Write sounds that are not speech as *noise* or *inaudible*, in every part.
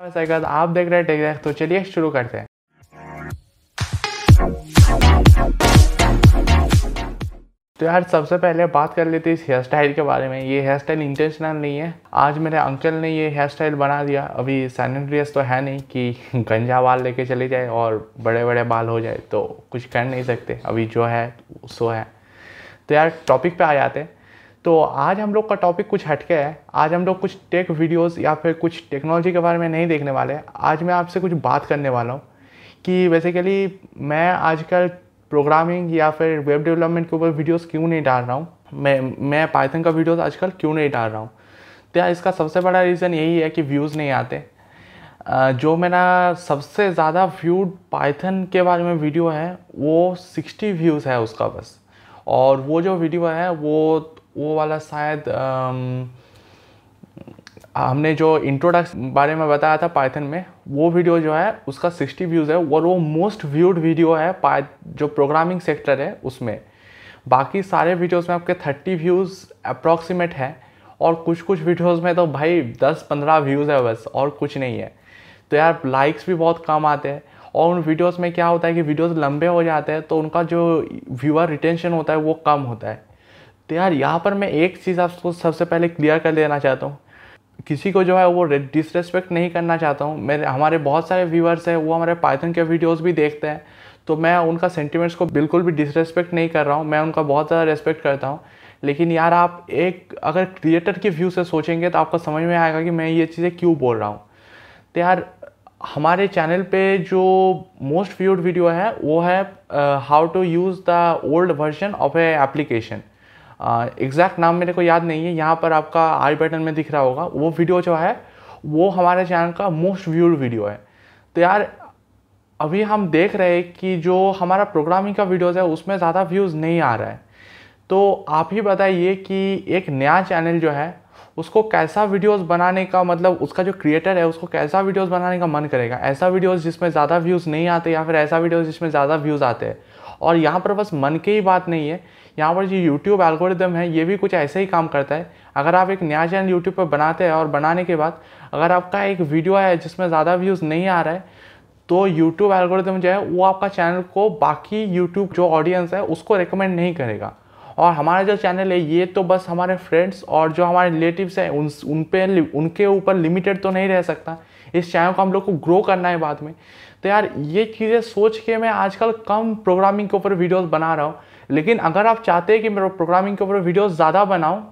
आप देख रहे हैं टेक तो चलिए शुरू करते हैं। तो यार, सबसे पहले बात कर लेते हैं इस हेयर स्टाइल के बारे में। ये हेयर स्टाइल इंटेंशनल नहीं है। आज मेरे अंकल ने ये हेयर स्टाइल बना दिया। अभी सैनिटरीज तो है नहीं कि *laughs* गंजा बाल लेके चले जाए और बड़े बड़े बाल हो जाए तो कुछ कर नहीं सकते। अभी जो है सो है। तो यार टॉपिक पे आ जाते हैं। तो आज हम लोग का टॉपिक कुछ हटके है। आज हम लोग कुछ टेक वीडियोस या फिर कुछ टेक्नोलॉजी के बारे में नहीं देखने वाले। आज मैं आपसे कुछ बात करने वाला हूँ कि बेसिकली मैं आजकल प्रोग्रामिंग या फिर वेब डेवलपमेंट के ऊपर वीडियोस क्यों नहीं डाल रहा हूँ? मैं मैं पाइथन का वीडियोस आजकल क्यों नहीं डाल रहा हूँ? तो इसका सबसे बड़ा रीज़न यही है कि व्यूज़ नहीं आते। जो मेरा सबसे ज़्यादा व्यूड पाइथन के बारे में वीडियो है, वो सिक्सटी व्यूज़ है उसका बस। और वो जो वीडियो है, वो वो वाला शायद हमने जो इंट्रोडक्स बारे में बताया था पाइथन में, वो वीडियो जो है, उसका 60 व्यूज़ है और वो मोस्ट व्यूड वीडियो है जो प्रोग्रामिंग सेक्टर है उसमें। बाकी सारे वीडियोस में आपके 30 व्यूज़ अप्रॉक्सीमेट है और कुछ कुछ वीडियोस में तो भाई 10-15 व्यूज़ है बस और कुछ नहीं है। तो यार लाइक्स भी बहुत कम आते हैं और उन वीडियोस में क्या होता है कि वीडियोस लंबे हो जाते हैं तो उनका जो व्यूअर रिटेंशन होता है वो कम होता है। तो यार यहाँ पर मैं एक चीज़ आपको सबसे पहले क्लियर कर देना चाहता हूँ। किसी को जो है वो डिसरेस्पेक्ट नहीं करना चाहता हूँ। मेरे, हमारे बहुत सारे व्यूअर्स हैं, वो हमारे पाइथन के वीडियोस भी देखते हैं। तो मैं उनका सेंटिमेंट्स को बिल्कुल भी डिसरेस्पेक्ट नहीं कर रहा हूँ। मैं उनका बहुत ज़्यादा रेस्पेक्ट करता हूँ। लेकिन यार आप एक, अगर क्रिएटर के व्यू से सोचेंगे तो आपको समझ में आएगा कि मैं ये चीज़ें क्यों बोल रहा हूँ। तो यार हमारे चैनल पे जो मोस्ट व्यूड वीडियो है, वो है how to use the old version of a application exact नाम मेरे को याद नहीं है, यहाँ पर आपका आई बटन में दिख रहा होगा। वो वीडियो जो है, वो हमारे चैनल का मोस्ट व्यूड वीडियो है। तो यार, अभी हम देख रहे हैं कि जो हमारा प्रोग्रामिंग का वीडियोज़ है, उसमें ज़्यादा व्यूज़ नहीं आ रहा है। तो आप ही बताइए कि एक नया चैनल जो है, उसको कैसा वीडियोस बनाने का मतलब उसका जो क्रिएटर है, उसको कैसा वीडियोस बनाने का मन करेगा? ऐसा वीडियोस जिसमें ज़्यादा व्यूज़ नहीं आते या फिर ऐसा वीडियोस जिसमें ज़्यादा व्यूज़ आते हैं? और यहाँ पर बस मन की ही बात नहीं है। यहाँ पर जो यूट्यूब एल्गोरिदम है, ये भी कुछ ऐसे ही काम करता है। अगर आप एक नया चैनल यूट्यूब पर बनाते हैं और बनाने के बाद अगर आपका एक वीडियो है जिसमें ज़्यादा व्यूज़ नहीं आ रहा है तो यूट्यूब एल्गोरिदम जो है, वो आपका चैनल को बाकी यूट्यूब जो ऑडियंस है, उसको रिकमेंड नहीं करेगा। और हमारा जो चैनल है, ये तो बस हमारे फ्रेंड्स और जो हमारे रिलेटिव्स हैं, उन उन पे उनके ऊपर लिमिटेड तो नहीं रह सकता। इस चैनल को हम लोग को ग्रो करना है बाद में। तो यार, ये चीज़ें सोच के मैं आजकल कम प्रोग्रामिंग के ऊपर वीडियोज़ बना रहा हूँ। लेकिन अगर आप चाहते हैं कि मेरा प्रोग्रामिंग के ऊपर वीडियोज़ ज़्यादा बनाऊँ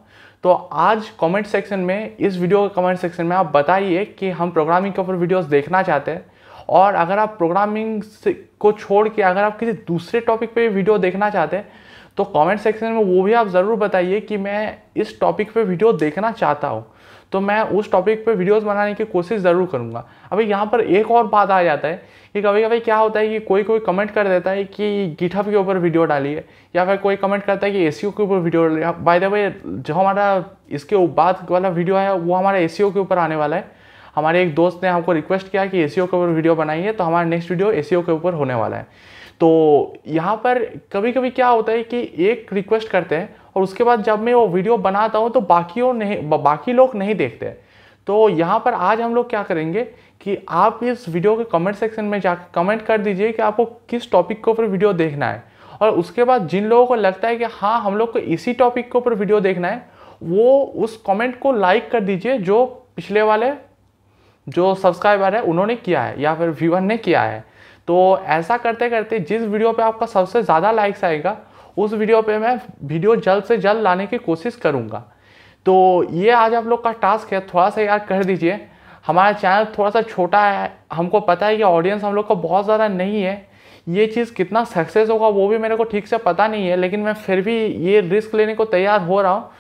तो आज कमेंट सेक्शन में, इस वीडियो के कमेंट सेक्शन में आप बताइए कि हम प्रोग्रामिंग के ऊपर वीडियोस देखना चाहते हैं। और अगर आप प्रोग्रामिंग को छोड़ के अगर आप किसी दूसरे टॉपिक पे वीडियो देखना चाहते हैं तो कमेंट सेक्शन में वो भी आप ज़रूर बताइए कि मैं इस टॉपिक पे वीडियो देखना चाहता हूँ। तो मैं उस टॉपिक पे वीडियोस बनाने की कोशिश ज़रूर करूँगा। अभी यहाँ पर एक और बात आ जाता है कि कभी कभी क्या होता है कि कोई कोई कमेंट कर देता है कि गिटहब के ऊपर वीडियो डालिए, या फिर कोई कमेंट करता है कि ए के ऊपर वीडियो डालिए। बाय द वे जो हमारा इसके बाद वाला वीडियो है, वो हमारा ए के ऊपर आने वाला है। हमारे एक दोस्त ने हमको रिक्वेस्ट किया कि ए के ऊपर वीडियो बनाइए तो हमारा नेक्स्ट वीडियो ए के ऊपर होने वाला है। तो यहाँ पर कभी कभी क्या होता है कि एक रिक्वेस्ट करते हैं और उसके बाद जब मैं वो वीडियो बनाता हूँ तो बाकी नहीं बाकी लोग नहीं देखते तो यहाँ पर आज हम लोग क्या करेंगे कि आप इस वीडियो के कमेंट सेक्शन में जाकर कमेंट कर दीजिए कि आपको किस टॉपिक के ऊपर वीडियो देखना है। और उसके बाद जिन लोगों को लगता है कि हाँ हम लोग को इसी टॉपिक के ऊपर वीडियो देखना है, वो उस कमेंट को लाइक कर दीजिए जो पिछले वाले, जो सब्सक्राइबर है, उन्होंने किया है या फिर व्यूअर ने किया है। तो ऐसा करते करते जिस वीडियो पे आपका सबसे ज़्यादा लाइक्स आएगा, उस वीडियो पे मैं वीडियो जल्द से जल्द लाने की कोशिश करूँगा। तो ये आज आप लोग का टास्क है, थोड़ा सा यार कर दीजिए। हमारा चैनल थोड़ा सा छोटा है, हमको पता है कि ऑडियंस हम लोग का बहुत ज़्यादा नहीं है। ये चीज़ कितना सक्सेस होगा वो भी मेरे को ठीक से पता नहीं है, लेकिन मैं फिर भी ये रिस्क लेने को तैयार हो रहा हूँ।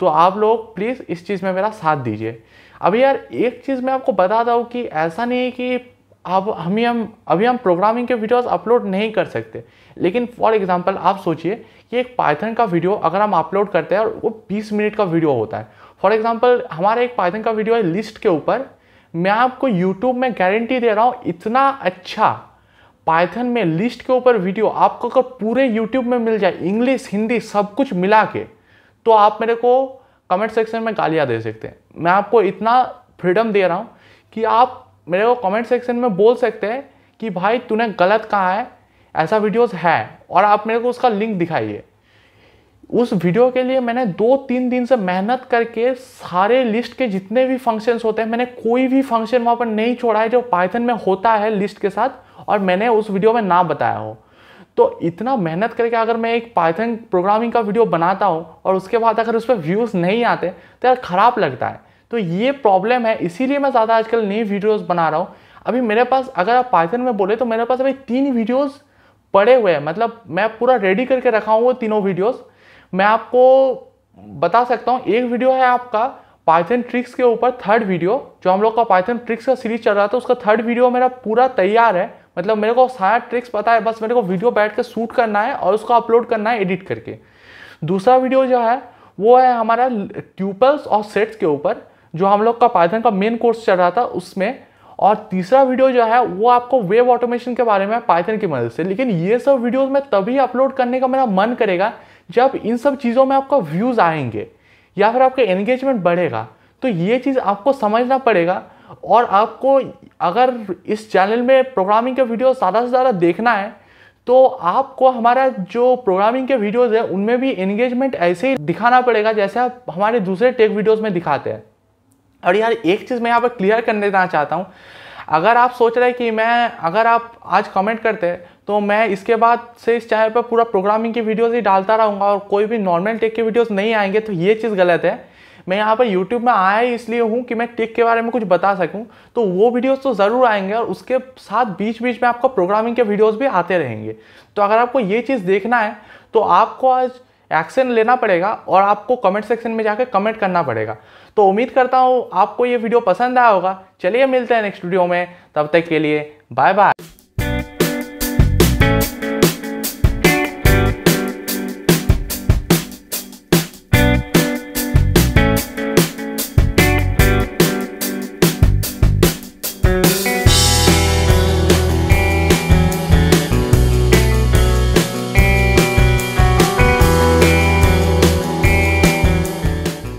तो आप लोग प्लीज़ इस चीज़ में मेरा साथ दीजिए। अभी यार एक चीज़ मैं आपको बताता हूँ कि ऐसा नहीं है कि अब हम हम, अभी हम प्रोग्रामिंग के वीडियोस अपलोड नहीं कर सकते। लेकिन फॉर एग्जांपल आप सोचिए कि एक पाइथन का वीडियो अगर हम अपलोड करते हैं और वो 20 मिनट का वीडियो होता है। फॉर एग्जांपल हमारा एक पाइथन का वीडियो है लिस्ट के ऊपर। मैं आपको यूट्यूब में गारंटी दे रहा हूँ, इतना अच्छा पाइथन में लिस्ट के ऊपर वीडियो आपको अगर पूरे यूट्यूब में मिल जाए इंग्लिश हिंदी सब कुछ मिला के तो आप मेरे को कमेंट सेक्शन में गालियाँ दे सकते हैं। मैं आपको इतना फ्रीडम दे रहा हूँ कि आप मेरे को कमेंट सेक्शन में बोल सकते हैं कि भाई, तूने गलत कहा है, ऐसा वीडियोस है, और आप मेरे को उसका लिंक दिखाइए। उस वीडियो के लिए मैंने दो तीन दिन से मेहनत करके सारे लिस्ट के जितने भी फ़ंक्शंस होते हैं, मैंने कोई भी फ़ंक्शन वहाँ पर नहीं छोड़ा है जो पाइथन में होता है लिस्ट के साथ, और मैंने उस वीडियो में ना बताया हो। तो इतना मेहनत करके अगर मैं एक पाइथन प्रोग्रामिंग का वीडियो बनाता हूँ, और उसके बाद अगर उस पर व्यूज़ नहीं आते तो यार ख़राब लगता है। तो ये प्रॉब्लम है, इसीलिए मैं ज़्यादा आजकल नई वीडियोज़ बना रहा हूँ। अभी मेरे पास, अगर आप पाइथन में बोले तो मेरे पास अभी तीन वीडियोज़ पड़े हुए हैं। मतलब मैं पूरा रेडी करके रखा हूँ वो तीनों वीडियोज़ मैं आपको बता सकता हूँ, एक वीडियो है आपका पाइथन ट्रिक्स के ऊपर थर्ड वीडियो जो हम लोग का पाइथन ट्रिक्स का सीरीज़ चल रहा था, उसका थर्ड वीडियो मेरा पूरा तैयार है। मतलब मेरे को सारा ट्रिक्स पता है, बस मेरे को वीडियो बैठ कर शूट करना है और उसको अपलोड करना है एडिट करके। दूसरा वीडियो जो है, वो है हमारा ट्यूपल्स और सेट्स के ऊपर। जो हम लोग का पाइथन का मेन कोर्स चल रहा था उसमें। और तीसरा वीडियो जो है, वो आपको वेब ऑटोमेशन के बारे में पाइथन की मदद से। लेकिन ये सब वीडियोस में तभी अपलोड करने का मेरा मन करेगा जब इन सब चीज़ों में आपका व्यूज़ आएँगे या फिर आपका एंगेजमेंट बढ़ेगा। तो ये चीज़ आपको समझना पड़ेगा। और आपको अगर इस चैनल में प्रोग्रामिंग के वीडियो ज़्यादा से ज़्यादा देखना है तो आपको हमारा जो प्रोग्रामिंग के वीडियोज़ है, उनमें भी एंगेजमेंट ऐसे ही दिखाना पड़ेगा जैसे आप हमारे दूसरे टेक वीडियोज़ में दिखाते हैं। और यार एक चीज़ मैं यहाँ पर क्लियर करने देना चाहता हूँ। अगर आप सोच रहे हैं कि मैं, अगर आप आज कमेंट करते हैं तो मैं इसके बाद से इस चैनल पर पूरा प्रोग्रामिंग की वीडियोस ही डालता रहूँगा और कोई भी नॉर्मल टेक के वीडियोस नहीं आएँगे तो ये चीज़ गलत है। मैं यहाँ पर यूट्यूब में आया ही इसलिए हूँ कि मैं टेक के बारे में कुछ बता सकूँ तो वो वीडियोस तो ज़रूर आएँगे और उसके साथ बीच बीच में आपको प्रोग्रामिंग के वीडियोस भी आते रहेंगे। तो अगर आपको ये चीज़ देखना है तो आपको आज एक्शन लेना पड़ेगा और आपको कमेंट सेक्शन में जाकर कमेंट करना पड़ेगा। तो उम्मीद करता हूँ आपको ये वीडियो पसंद आया होगा। चलिए मिलते हैं नेक्स्ट वीडियो में। तब तक के लिए बाय बाय